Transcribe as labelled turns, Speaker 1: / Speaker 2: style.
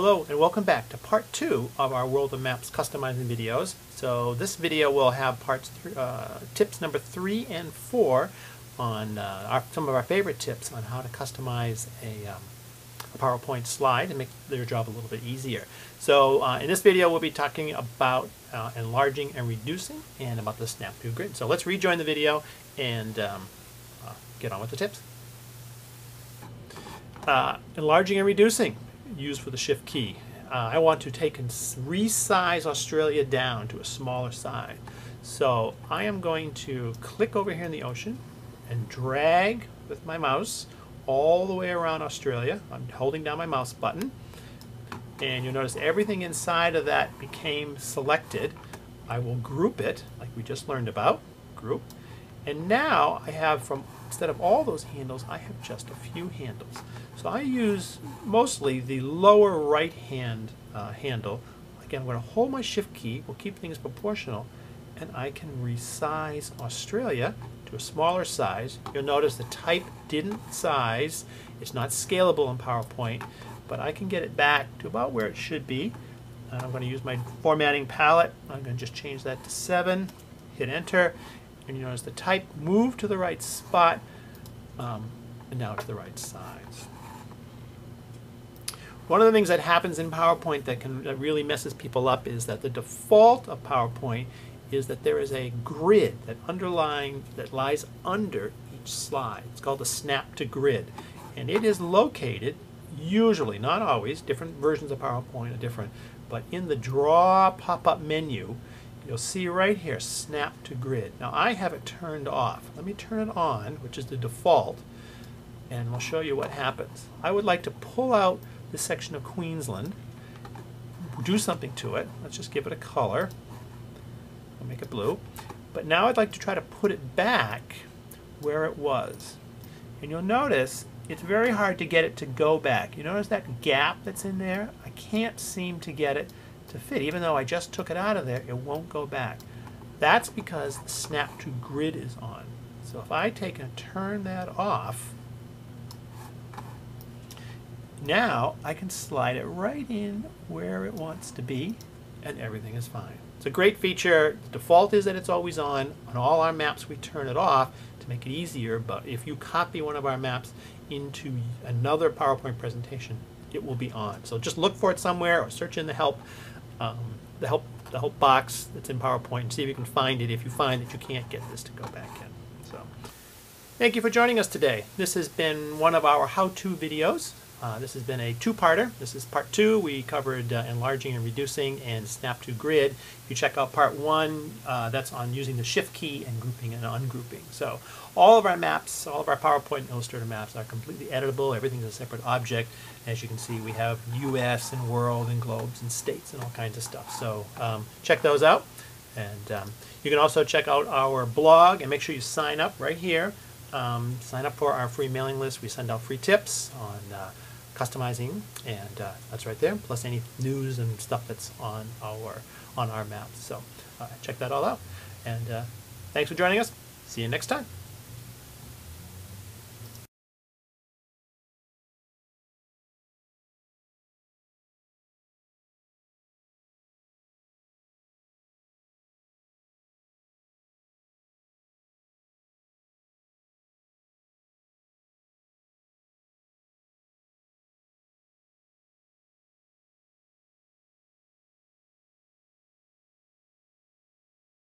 Speaker 1: Hello and welcome back to part two of our World of Maps customizing videos. So this video will have parts uh, tips number three and four on uh, our, some of our favorite tips on how to customize a, um, a PowerPoint slide and make their job a little bit easier. So uh, in this video we'll be talking about uh, enlarging and reducing and about the Snap to Grid. So let's rejoin the video and um, uh, get on with the tips. Uh, enlarging and reducing, used for the shift key. Uh, I want to take and resize Australia down to a smaller size. So I am going to click over here in the ocean and drag with my mouse all the way around Australia. I'm holding down my mouse button and you'll notice everything inside of that became selected. I will group it like we just learned about, group. And now I have from Instead of all those handles, I have just a few handles. So I use mostly the lower right hand uh, handle. Again, I'm going to hold my shift key, we'll keep things proportional, and I can resize Australia to a smaller size. You'll notice the type didn't size. It's not scalable in PowerPoint, but I can get it back to about where it should be. And I'm going to use my formatting palette. I'm going to just change that to 7, hit enter, and you notice the type moved to the right spot um, and now to the right size. One of the things that happens in PowerPoint that can that really messes people up is that the default of PowerPoint is that there is a grid that underlying that lies under each slide. It's called the snap to grid. And it is located usually, not always, different versions of PowerPoint are different, but in the draw pop-up menu, you'll see right here, snap to grid. Now I have it turned off. Let me turn it on, which is the default, and we'll show you what happens. I would like to pull out this section of Queensland, do something to it. Let's just give it a color. I'll make it blue. But now I'd like to try to put it back where it was. And you'll notice it's very hard to get it to go back. You notice that gap that's in there? I can't seem to get it to fit. Even though I just took it out of there, it won't go back. That's because snap to grid is on. So if I take and turn that off, now I can slide it right in where it wants to be and everything is fine. It's a great feature. The default is that it's always on. On all our maps we turn it off to make it easier, but if you copy one of our maps into another PowerPoint presentation, it will be on. So just look for it somewhere or search in the help um, the help the help box that's in PowerPoint and see if you can find it if you find that you can't get this to go back in. So, thank you for joining us today. This has been one of our how-to videos. Uh, this has been a two-parter. This is part two. We covered uh, enlarging and reducing and snap to grid. If you check out part one, uh, that's on using the shift key and grouping and ungrouping. So all of our maps, all of our PowerPoint and Illustrator maps are completely editable. Everything's a separate object. As you can see, we have US and world and globes and states and all kinds of stuff. So um, check those out. And um, you can also check out our blog and make sure you sign up right here. Um, sign up for our free mailing list. We send out free tips on uh, customizing, and uh, that's right there. Plus any news and stuff that's on our on our maps. So uh, check that all out. And uh, thanks for joining us. See you next time.